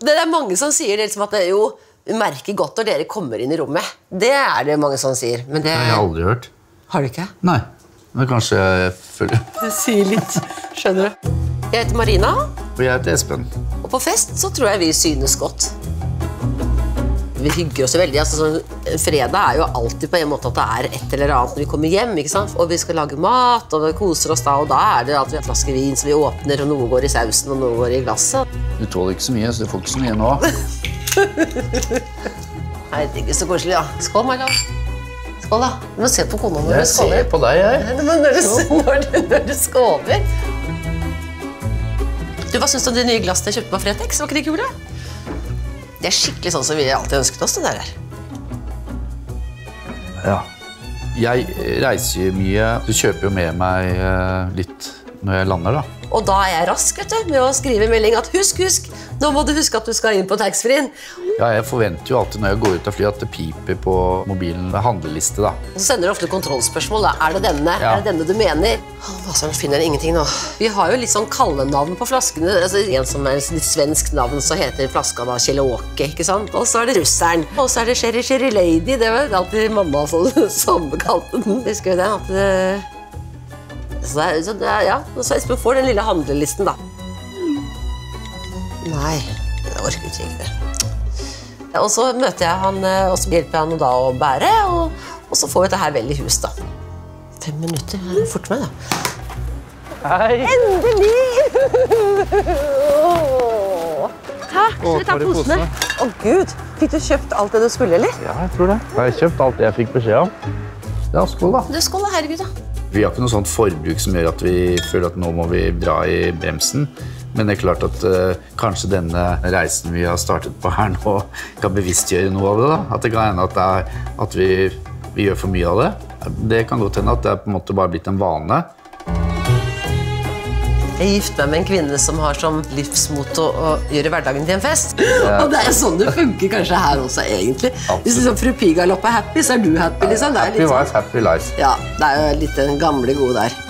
Det er mange som sier det, liksom at det er jo vi merker godt når dere kommer inn i rommet. Det er det mange som sier. Men det Det har jeg aldri hørt. har du ikke. Nei. Men kanskje jeg føler Det sier litt. Skjønner du. Jeg heter Marina, Og jeg heter Espen. og på fest så tror jeg vi synes godt. Vi hygger oss veldig. altså sånn, Fredag er jo alltid på en måte at det er et eller annet når vi kommer hjem. ikke sant? Og vi skal lage mat, og vi koser oss da. Og da er det at vi har en flaske vin som vi åpner, og noe går i sausen, og noe går i glasset. Du tåler ikke så mye, så du får ikke så mye nå. Herregud, så koselig, da. Skål, Marla. Skål, da. Du må se på kona når Jeg du skåler. Jeg ser på deg, jeg. Men når du, når du, når du skåler Du, Hva syns du om de nye glassene jeg kjøpte på Fretex? Var ikke de kule? De er skikkelig sånn som vi alltid ønsket oss. det der. Ja. Jeg reiser jo mye. Du kjøper jo med meg eh, litt når jeg lander, da. Og da er jeg rask vet du, med å skrive melding at husk, husk, nå må du huske at du skal inn på taxfree-en. Ja, jeg forventer jo alltid når jeg går ut av flyet at det piper på mobilen med handleliste, da. Så sender du ofte kontrollspørsmål. da. Er det denne? Ja. Er det denne du mener? Søren, finner ingenting nå. Vi har jo litt sånn kallenavn på flaskene. Altså, en som er litt svensk navn, så heter flaska da Kjellåke, ikke sant? Og så er det russeren. Og så er det Sherry Sherry Lady. Det var alltid mamma som, kalte den. Husker du det? At det så det er, så det er, ja, så Espen får den lille handlelisten, da. Nei, jeg orket ikke det. Ja, Og så møter jeg han, eh, og så hjelper jeg han da å bære, og, og så får vi dette her vel i hus, da. Fem minutter. det er Fort meg, da. Endelig! Takk. Skal vi ta posene? Å, gud. Fikk du kjøpt alt det du skulle, eller? Ja, jeg tror det. Jeg har kjøpt alt jeg fikk beskjed om. Ja, skål, da. Du, skål, da. Herregud, da. Vi har ikke noe sånt forbruk som gjør at vi føler at nå må vi dra i bremsen. Men det er klart at uh, kanskje denne reisen vi har startet på her nå, kan bevisstgjøre noe av det. da. At det kan hende at, det er, at vi, vi gjør for mye av det. Det kan godt hende at det er på en måte bare blitt en vane. Jeg gifter meg med en kvinne som har som livsmotto å gjøre hverdagen til en fest. Og det er sånn det funker kanskje her også, egentlig. Hvis liksom fru Pigalopp er happy, så er du happy. liksom. Det er Happy litt sånn. wife, happy life. Ja, det er jo litt den gamle gode der.